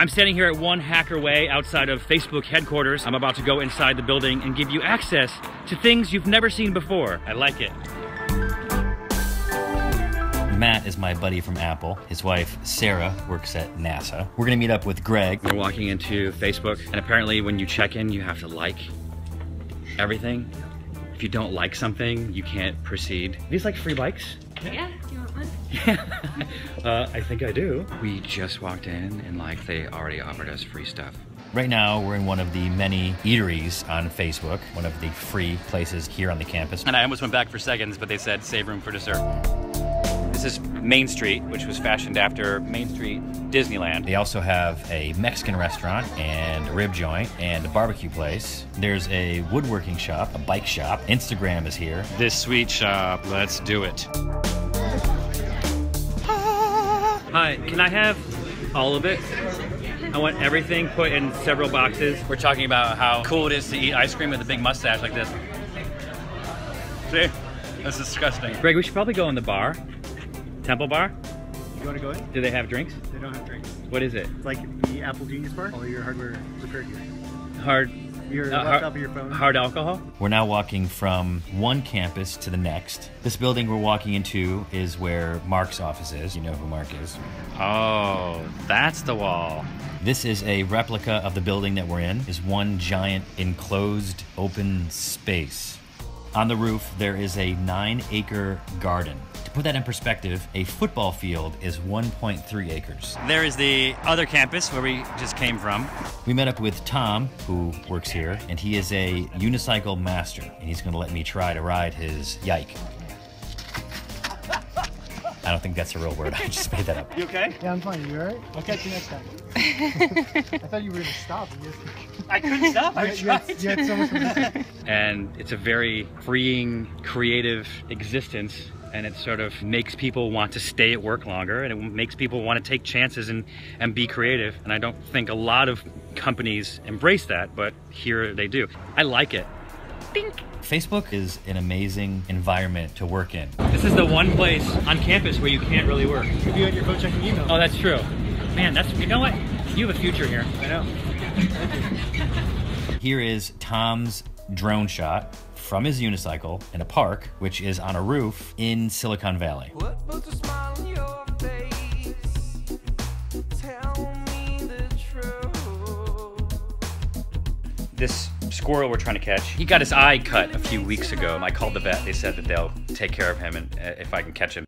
I'm standing here at One Hacker Way outside of Facebook headquarters. I'm about to go inside the building and give you access to things you've never seen before. I like it. Matt is my buddy from Apple. His wife, Sarah, works at NASA. We're gonna meet up with Greg. We're walking into Facebook, and apparently when you check in, you have to like everything. If you don't like something, you can't proceed. These like free bikes? Yeah, do you want one? Yeah, uh, I think I do. We just walked in and like they already offered us free stuff. Right now, we're in one of the many eateries on Facebook, one of the free places here on the campus. And I almost went back for seconds, but they said save room for dessert. This is Main Street, which was fashioned after Main Street Disneyland. They also have a Mexican restaurant and a rib joint and a barbecue place. There's a woodworking shop, a bike shop. Instagram is here. This sweet shop, let's do it. Hi, can I have all of it? I want everything put in several boxes. We're talking about how cool it is to eat ice cream with a big mustache like this. See? That's disgusting. Greg, we should probably go in the bar. Temple Bar? You want to go in? Do they have drinks? They don't have drinks. What is it? It's like the Apple Genius Bar. All your hardware prepared here. Hard. Your uh, laptop hard, or your phone. hard alcohol? We're now walking from one campus to the next. This building we're walking into is where Mark's office is. You know who Mark is. Oh, that's the wall. This is a replica of the building that we're in. Is one giant enclosed open space. On the roof, there is a nine acre garden. To put that in perspective, a football field is 1.3 acres. There is the other campus where we just came from. We met up with Tom, who works here, and he is a unicycle master, and he's going to let me try to ride his yike. I don't think that's a real word. I just made that up. You okay? Yeah, I'm fine. You alright? I'll catch you next time. I thought you were gonna stop. You just, I couldn't stop. I you, had, you had so much. And it's a very freeing, creative existence. And it sort of makes people want to stay at work longer and it makes people want to take chances and, and be creative. And I don't think a lot of companies embrace that, but here they do. I like it. Dink. Facebook is an amazing environment to work in. This is the one place on campus where you can't really work. if you had your phone checking email. Oh, that's true. Man, that's, you know what? You have a future here. I know. Here is Tom's drone shot from his unicycle in a park, which is on a roof in Silicon Valley. What puts a smile on your face? Tell me the. This squirrel we're trying to catch, he got his eye cut a few weeks ago. I called the vet. They said that they'll take care of him and uh, if I can catch him.